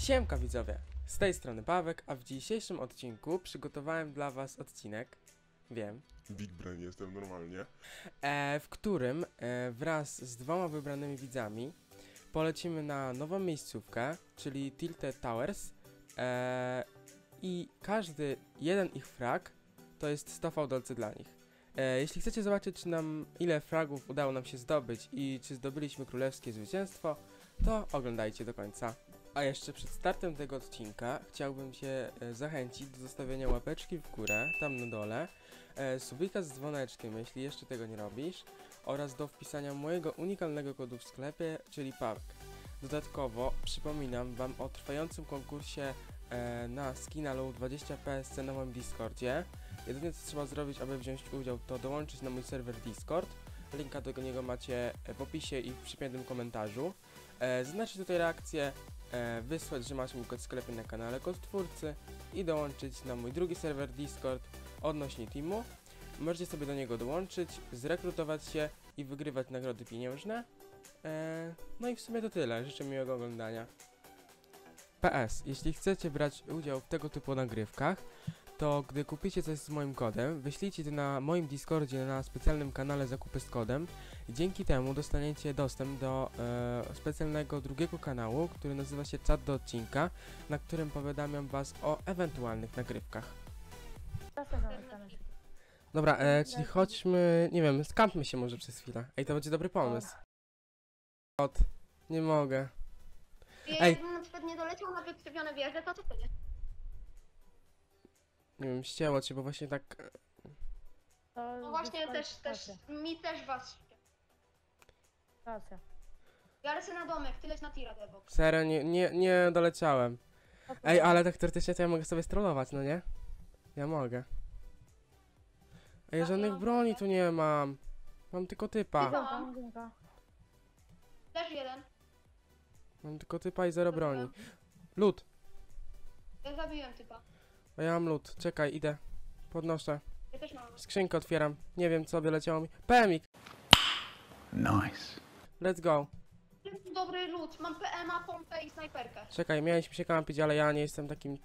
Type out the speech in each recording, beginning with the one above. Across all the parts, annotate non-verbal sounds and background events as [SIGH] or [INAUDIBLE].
Siemka widzowie, z tej strony Pawek, a w dzisiejszym odcinku przygotowałem dla was odcinek, wiem, Big Brain jestem normalnie. e, w którym e, wraz z dwoma wybranymi widzami polecimy na nową miejscówkę, czyli Tilted Towers e, i każdy jeden ich frag to jest 100 fałdolcy dla nich. E, jeśli chcecie zobaczyć nam ile fragów udało nam się zdobyć i czy zdobyliśmy królewskie zwycięstwo, to oglądajcie do końca. A jeszcze przed startem tego odcinka chciałbym Cię e, zachęcić do zostawienia łapeczki w górę, tam na dole, e, subika z dzwoneczkiem, jeśli jeszcze tego nie robisz, oraz do wpisania mojego unikalnego kodu w sklepie, czyli PAWK. Dodatkowo przypominam Wam o trwającym konkursie e, na skina low 20 PSC na moim Discordzie. Jedyne co trzeba zrobić, aby wziąć udział, to dołączyć na mój serwer Discord. Linka do niego macie w opisie i w przypiętym komentarzu. Zaznaczyć tutaj reakcję, wysłać, że kod w sklepie na kanale kod twórcy i dołączyć na mój drugi serwer Discord odnośnie teamu. Możecie sobie do niego dołączyć, zrekrutować się i wygrywać nagrody pieniężne. E, no i w sumie to tyle. Życzę miłego oglądania. PS. Jeśli chcecie brać udział w tego typu nagrywkach, to gdy kupicie coś z moim kodem, wyślijcie to na moim Discordzie na specjalnym kanale zakupy z kodem. Dzięki temu dostaniecie dostęp do e, specjalnego drugiego kanału, który nazywa się Chat do odcinka, na którym powiadamiam Was o ewentualnych nagrywkach. Dobra, e, czyli chodźmy, nie wiem, skampmy się może przez chwilę. Ej, to będzie dobry pomysł. Od, nie mogę. Ej. Jakbym na przykład nie doleciał na wykrzywione wieże, to co? Nie wiem, ścięło cię, bo właśnie tak... e, To No właśnie też, też, dyskwalifikacja. mi też was. Racja. Ja lecę na domek, ty leć na tira, Debok. Serio, nie, nie, nie doleciałem. Ej, ale tak teoretycznie to ja mogę sobie strollować, no nie? Ja mogę. Ej, Tak, żadnych no. broni tu nie mam. Mam tylko typa. Też jeden. Mam tylko typa i zero broni. Lód. Ja zabiłem typa. A ja mam lód. Czekaj, idę. Podnoszę. Ja też mam. Skrzynkę otwieram. Nie wiem, co wyleciało mi. PMik. Nice. Let's go. Dobry lód, mam PMA, pompę i snajperkę. Czekaj, mieliśmy się kampić, ale ja nie jestem takim...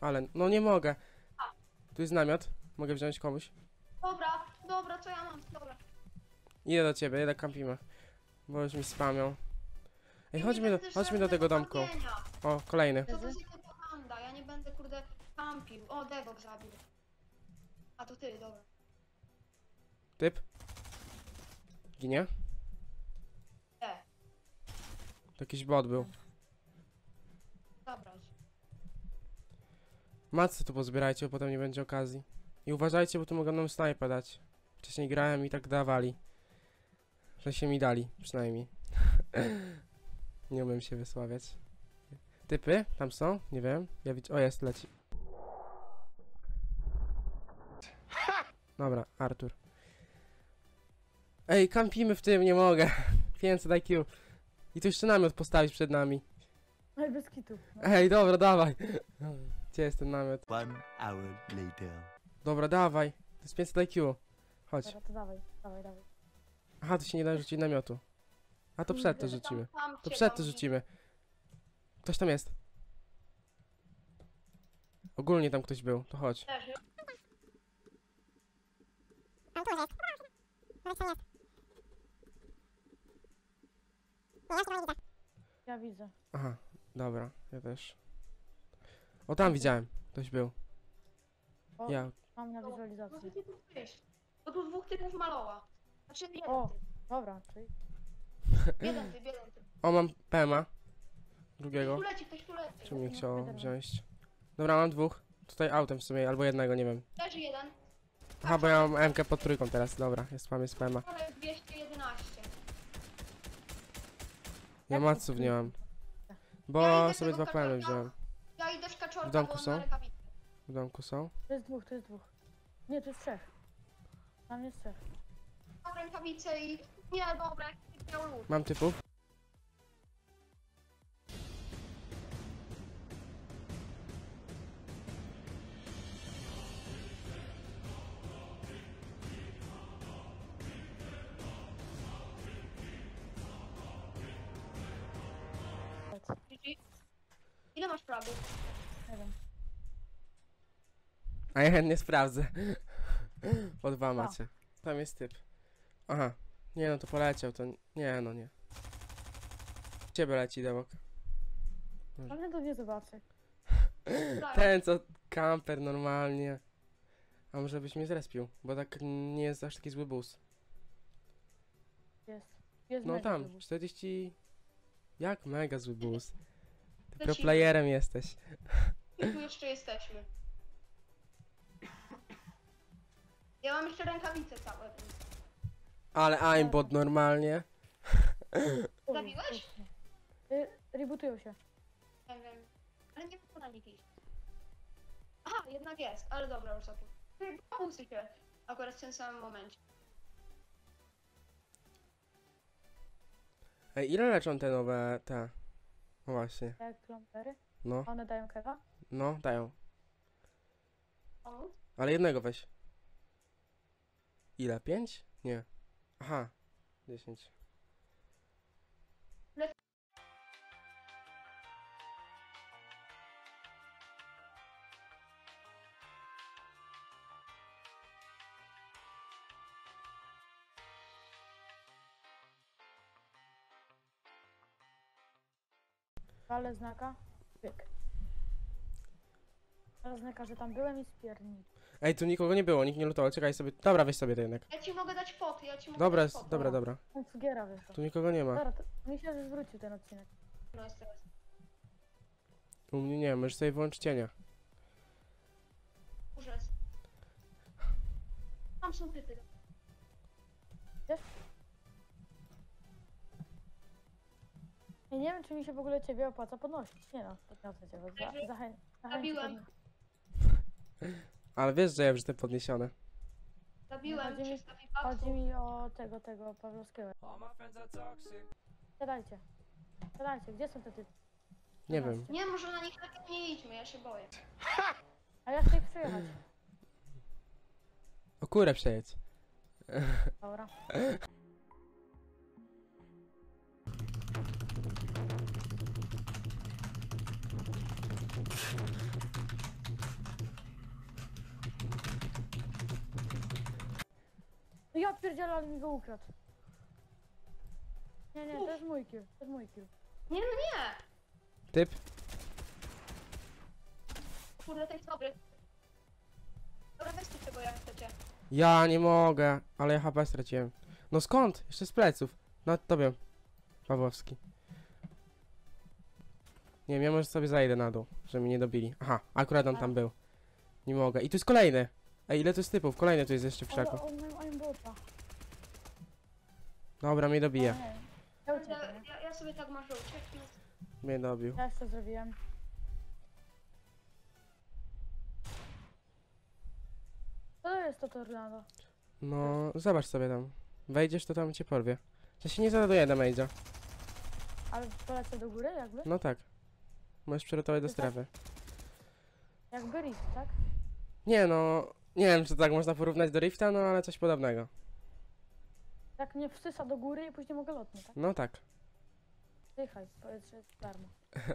Ale, no nie mogę. Tu jest namiot. Mogę wziąć komuś. Dobra, dobra, co ja mam? Dobra. Idę do ciebie, idę kampimy. Bo już mi spamią. Ej, chodźmy do, chodźmy do tego domku. O, kolejny. To jest jako komanda? Ja nie będę, kurde, kampił. O, Debok zabił. A to ty, dobra. Typ. Ginie? Nie, To jakiś bot był. zabrać. Macy tu pozbierajcie, bo potem nie będzie okazji. I uważajcie, bo tu mogą nam snajpę dać. Wcześniej grałem i tak dawali. Że się mi dali, przynajmniej. [LAUGHS] nie umiem się wysławiać. Typy? Tam są? Nie wiem. Ja widzę. O, jest, leci. Dobra, Artur. Ej, kampimy w tym, nie mogę. [LAUGHS] 500 IQ. I tu jeszcze namiot postawić przed nami. Ej, bez kitu. No. Ej, dobra, dawaj. Gdzie jest ten namiot? One hour later. Dobra, dawaj. To jest 500 IQ. Chodź. Dobra, to dawaj, dawaj, dawaj. Aha, tu się nie da rzucić namiotu. A to przed to rzucimy. To przed to rzucimy. Ktoś tam jest. Ogólnie tam ktoś był, to chodź. Leży. Ja widzę. Aha, dobra, ja też. O, tam widziałem. Ktoś był. O, Ja. mam na No, wizualizację. Może ty tu wyjść. Bo tu dwóch typów maloła. Znaczy jeden O. typ. Dobra, czyli... [LAUGHS] Jeden typ, jeden typ. O, mam PMA. Ktoś Drugiego. tu leci, ktoś tu leci. Czy mnie No, chciało wziąć? Dobra, mam dwóch. Tutaj autem w sumie, albo jednego, nie wiem. Leży jeden. Aha, bo ja mam MK pod trójką teraz. Dobra, jest mam jest PMA. Ale 211. Ja maców nie mam. Ja Bo idę sobie tego dwa PMy kaczora. wziąłem. Ja idę w kaczorka, W domku bo on są? ma rękawice. W domku są. To jest dwóch, to jest dwóch. Nie, to jest trzech. Tam jest trzech. Mam rękawice i... Nie, dobra, jak miał lód. Mam typów. Ile masz fragów? Nie wiem. A ja chętnie sprawdzę. Po dwa macie. Tam jest typ. Aha. Nie no, to poleciał, to... Nie no, nie. Ciebie leci, Dewok. Ale to nie zobaczę. Tak. Ten, co kamper normalnie. A może byś mnie zrespił, bo tak nie jest aż taki zły bus. Jest. Jest No mega tam, wybór. 40... Jak mega zły bus. Pro playerem jesteś. I tu jeszcze jesteśmy. Ja mam jeszcze rękawice całe, więc... Ale aimbot normalnie. Zabiłeś? Y, rebootują się. Nie wiem. Ale nie było na iść. Aha, jednak jest, ale dobra, już zapomnę. Pomóżcie się akurat w tym samym momencie. Ej, ile leczą te nowe, te? No właśnie, Jak klompery. no, One dają kewa. no, dają. Pomóc? Ale jednego weź. Ile? Pięć? Nie. Aha. Dziesięć. Ale znaka, pyk. Teraz znaka, że tam byłem i spierdnik. Ej, tu nikogo nie było, nikt nie lutował, czekaj sobie. Dobra, weź sobie to jednak. Ja ci mogę dać poty, ja ci mogę Dobra, dać jest- dobra, dobra. Tu nikogo nie ma. Dobra, to myślę, że zwrócił ten odcinek. No jest teraz. U mnie nie, możesz sobie włącz cienia. Urzec. Tam są typy. Ja nie wiem, czy mi się w ogóle ciebie opłaca podnosić. Nie no, podniosę cię. bo Za, zachę, podnieść. Ale wiesz, że ja już jestem podniesiony. Zabiłem Chodzi mi- 300 Chodzi mi o tego, tego Pawlowskiego. Siadajcie. Siadajcie, gdzie są te typy? Nie wiem. Nie, może na nich lepiej nie idźmy, ja się boję. [LAUGHS] A ja chcę ich przejechać. O kurę przejedź. Dobra. [LAUGHS] ja pierdzielę, ale mi go ukradł. Nie, nie, to jest mój kill, to jest mój kill. Nie, no nie! Typ? Kurde, ten jest dobry. Dobra, weźcie tego jak chcecie. Ja nie mogę, ale ja HP straciłem. No skąd? Jeszcze z pleców. No tobie. Pawłowski. Nie wiem, ja może sobie zajdę na dół, żeby mnie nie dobili. Aha, akurat on tam był. Nie mogę. I tu jest kolejny. Ej, ile tu jest typów? Kolejny tu jest jeszcze w krzaku. Ale on ma aimbota. Dobra, mnie dobije. Nie, Ja Ja, uciekam, ja, ja sobie tak marzę ucieknąć. Mnie dobił. Ja już to zrobiłem. Co to jest to tornado? No, zobacz sobie tam. Wejdziesz, to tam cię porwie. Ja się nie załaduje damage'a. Ale polecę do góry jakby? No tak. Możesz przyrotować do tak. strefy. Jakby rift, tak? Nie no, nie wiem czy tak można porównać do Rifta, no ale coś podobnego. Tak mnie wsysa do góry i później mogę lotnie, tak? No tak. Dychaj, powiedz, że jest darmo. [LAUGHS]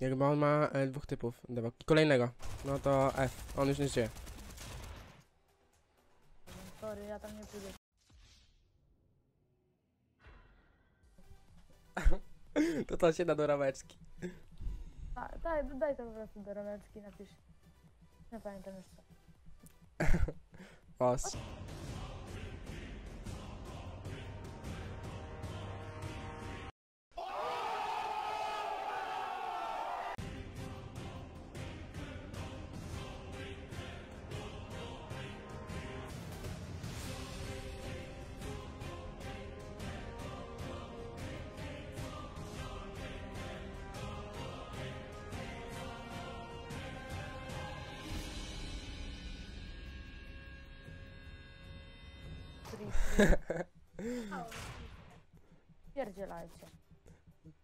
Jakby on ma e, dwóch typów. Dewok. I kolejnego. No to F. On już nie żyje. Sorry, ja tam nie pójdę. [LAUGHS] To to się da do rameczki. A, daj, daj to po prostu do rameczki, napisz. Nie pamiętam już co. [LAUGHS] Pierdzielajcie.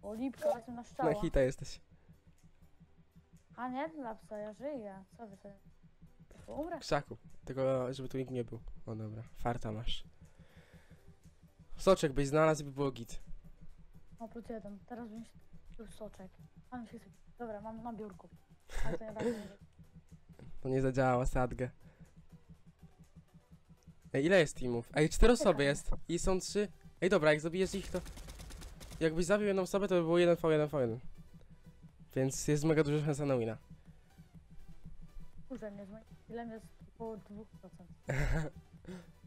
O, lipka, jestem na Na szczała. hita jesteś. A nie, dla psa, ja żyję. Co wy sobie... Umrę? W krzaku. Tylko żeby tu nikt nie był. O dobra. Farta masz. Soczek byś znalazł by było git. No plus jeden. Teraz bym się pił soczek. Mam się. Dobra, mam na biurku. Ale to nie [LAUGHS] nie To nie zadziałała sadgę. Ej, ile jest teamów? Ej, cztery osoby jest. I są trzy. Ej, dobra, jak zabijesz ich, to... Jakbyś zabił jedną osobę, to by było 1 v 1 v 1 Więc jest mega duża szansa na wina. Kurze, nie zmieni. Ile jest około 2%. [LAUGHS]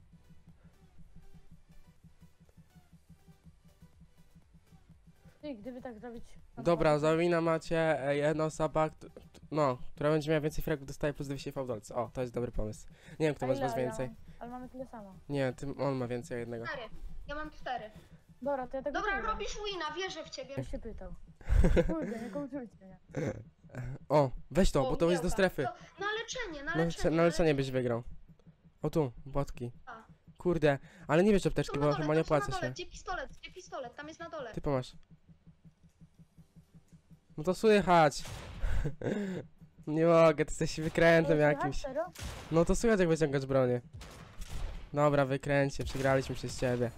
Ty, gdyby tak zrobić... na Dobra, za wina macie e, jedna osoba, kt- no, która będzie miała więcej fragów, dostaje plus 200 v dolce. O, to jest dobry pomysł. Nie wiem, kto A ma z ile was ja więcej. mam? Ale mamy tyle samo. Nie, tym on ma więcej jednego. Cztery. Ja mam cztery. Dobra, to ja tego Dobra, nie robisz wina, wierzę w ciebie. Ktoś się pytał. [LAUGHS] Kurde, nie kołczujcie mnie. O, weź to, O, bo to jest do strefy. To, na leczenie, na Na, leczenie. lecze- na leczenie byś wygrał. O tu, płatki. A. Kurde, ale nie wiesz Tu apteczki, na bo dole, chyba nie tam na opłaca dole. się. Gdzie pistolet? Gdzie pistolet? Tam jest na dole. Ty pomasz. No to słychać. [LAUGHS] nie mogę, ty jesteś wykrętem jakimś. No to słychać jak wyciągasz bronię. Dobra, wykręcie, przegraliśmy przez ciebie.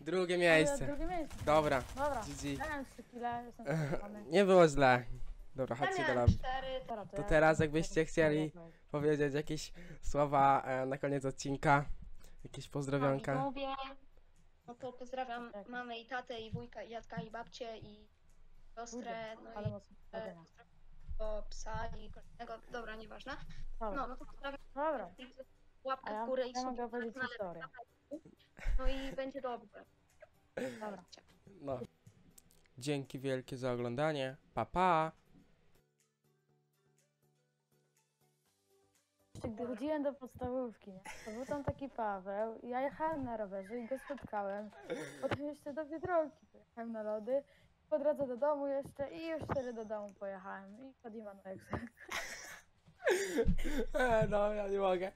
Drugie miejsce. Drugie miejsce. Dobra, Dobra, GG. dałem 3 kile, jestem [LAUGHS] zadowolony. Nie było źle. Dobra, chodźcie do lobby. To teraz ja jakbyście ja chcieli- Powiedzieć jakieś słowa e, na koniec odcinka. Jakieś pozdrowionka. No to pozdrawiam Tak. mamę i tatę i wujka i dziadka i babcię i siostrę, Kurde, no ale i e, do psa i kolejnego, dobra, nieważne. Dobra, No, no to pozdrawiam dobra. łapkę A ja, w górę i ja mogę subskrypcję opowiedzieć na historię. No i będzie dobrze. Dobra. No. Dzięki wielkie za oglądanie. Pa pa! Gdy chodziłem do podstawówki, nie, to był tam taki Paweł i ja jechałem na rowerze i go spotkałem. Potem jeszcze do Biedronki pojechałem na lody. Po drodze do domu jeszcze i już wtedy do domu pojechałem. I na ekstra. [LAUGHS] E, no, ja nie mogę.